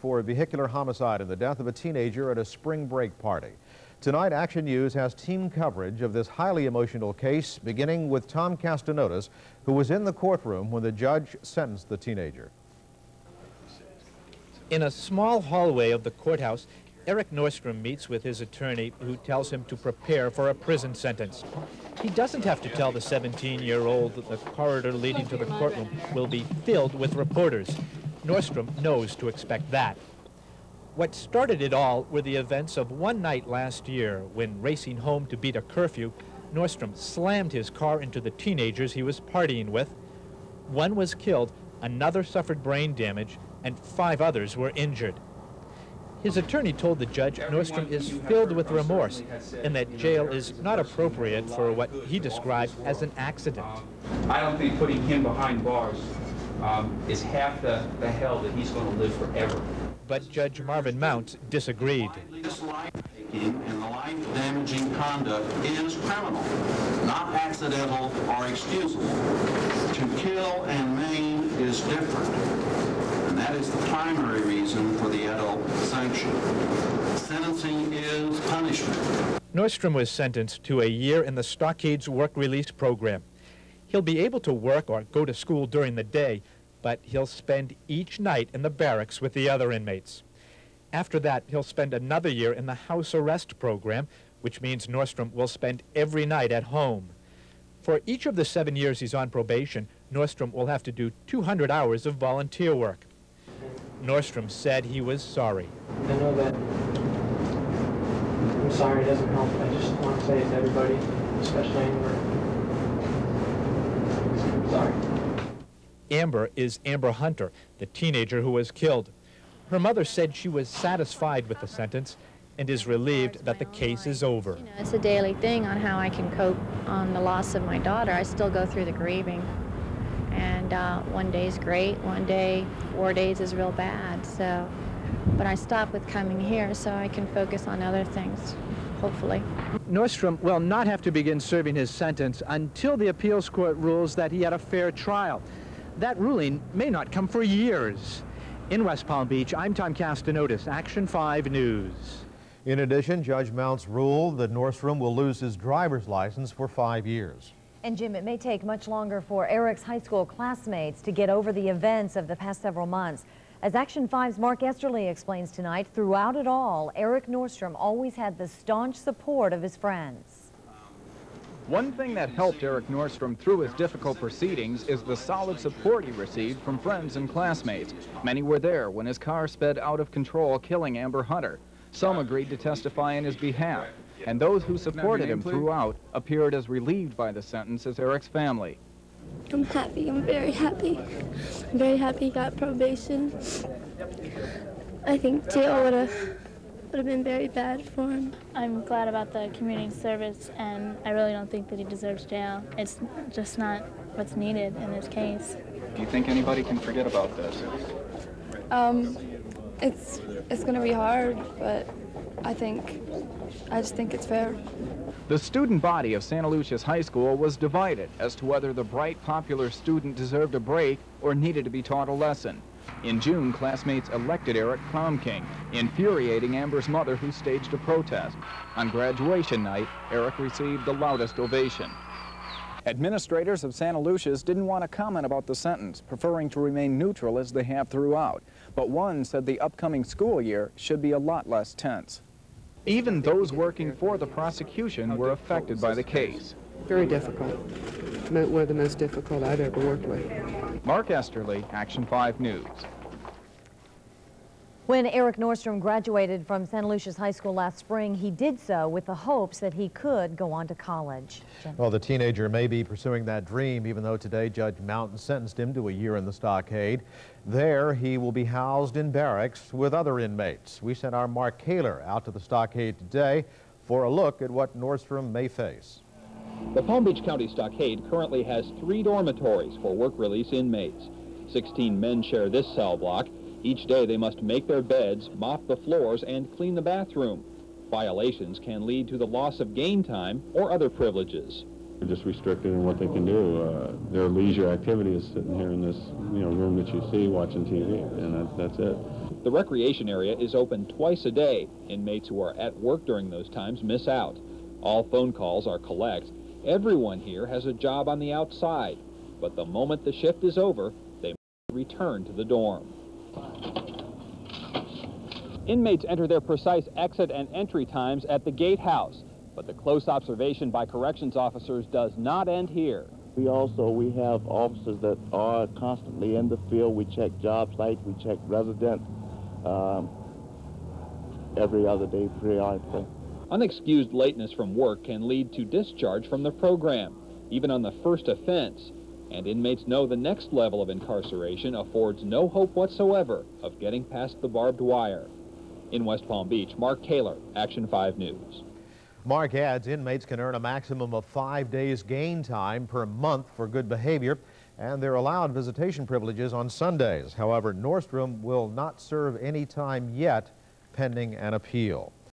for a vehicular homicide and the death of a teenager at a spring break party. Tonight, Action News has team coverage of this highly emotional case, beginning with Tom Castanotis, who was in the courtroom when the judge sentenced the teenager. In a small hallway of the courthouse, Eric Nordstrom meets with his attorney, who tells him to prepare for a prison sentence. He doesn't have to tell the 17-year-old that the corridor leading to the courtroom will be filled with reporters. Nordstrom knows to expect that. What started it all were the events of one night last year when, racing home to beat a curfew, Nordstrom slammed his car into the teenagers he was partying with. One was killed, another suffered brain damage, and five others were injured. His attorney told the judge Nordstrom is filled with remorse and that jail is not appropriate for what he described as an accident. I don't think putting him behind bars um, is half the, the hell that he's going to live forever. But Judge Marvin Mounts disagreed. This life-taking and life-damaging conduct is criminal, not accidental or excusable. To kill and maim is different. And that is the primary reason for the adult sanction. Sentencing is punishment. Nordstrom was sentenced to a year in the Stockades work release program. He'll be able to work or go to school during the day, but he'll spend each night in the barracks with the other inmates. After that, he'll spend another year in the house arrest program, which means Nordstrom will spend every night at home. For each of the seven years he's on probation, Nordstrom will have to do 200 hours of volunteer work. Nordstrom said he was sorry. I know that I'm sorry it doesn't help. I just want to say it to everybody, especially Amber. I'm sorry. Amber is Amber Hunter, the teenager who was killed. Her mother said she was satisfied with the sentence and is relieved that the case is over. You know, it's a daily thing on how I can cope on the loss of my daughter. I still go through the grieving. And uh, one day's great, one day, four days is real bad. So, but I stop with coming here so I can focus on other things, hopefully. Nordstrom will not have to begin serving his sentence until the appeals court rules that he had a fair trial. That ruling may not come for years. In West Palm Beach, I'm Tom Castanotis, Action 5 News. In addition, Judge Mounts ruled that Nordstrom will lose his driver's license for five years. And Jim, it may take much longer for Eric's high school classmates to get over the events of the past several months. As Action 5's Mark Esterly explains tonight, throughout it all, Eric Nordstrom always had the staunch support of his friends. One thing that helped Eric Nordstrom through his difficult proceedings is the solid support he received from friends and classmates. Many were there when his car sped out of control, killing Amber Hunter. Some agreed to testify in his behalf and those who supported him throughout appeared as relieved by the sentence as Eric's family. I'm happy. I'm very happy. I'm very happy he got probation. I think jail would have would have been very bad for him. I'm glad about the community service, and I really don't think that he deserves jail. It's just not what's needed in this case. Do you think anybody can forget about this? Um, it's it's going to be hard, but I think, I just think it's fair. The student body of Santaluces high school was divided as to whether the bright, popular student deserved a break or needed to be taught a lesson. In June, classmates elected Eric prom king, infuriating Amber's mother who staged a protest. On graduation night, Eric received the loudest ovation. Administrators of Santaluces didn't want to comment about the sentence, preferring to remain neutral as they have throughout. But one said the upcoming school year should be a lot less tense. Even those working for the prosecution were affected by the case. Very difficult. One of the most difficult I've ever worked with. Mark Esterly, Action 5 News. When Eric Nordstrom graduated from Santaluces high school last spring, he did so with the hopes that he could go on to college. Jim. Well, the teenager may be pursuing that dream, even though today Judge Mountain sentenced him to a year in the stockade. There, he will be housed in barracks with other inmates. We sent our Mark Kaler out to the stockade today for a look at what Nordstrom may face. The Palm Beach County Stockade currently has three dormitories for work release inmates. 16 men share this cell block. Each day they must make their beds, mop the floors, and clean the bathroom. Violations can lead to the loss of gain time or other privileges. They're just restricted in what they can do. Uh, their leisure activity is sitting here in this, you know, room that you see watching TV, and that, that's it. The recreation area is open twice a day. Inmates who are at work during those times miss out. All phone calls are collect. Everyone here has a job on the outside, but the moment the shift is over, they return to the dorm. Inmates enter their precise exit and entry times at the gatehouse, but the close observation by corrections officers does not end here. We also, we have officers that are constantly in the field. We check job sites, we check residents um, every other day periodically. Unexcused lateness from work can lead to discharge from the program, even on the first offense. And inmates know the next level of incarceration affords no hope whatsoever of getting past the barbed wire. In West Palm Beach, Mark Kaler, Action 5 News. Mark adds inmates can earn a maximum of five days gain time per month for good behavior, and they're allowed visitation privileges on Sundays. However, Nordstrom will not serve any time yet pending an appeal.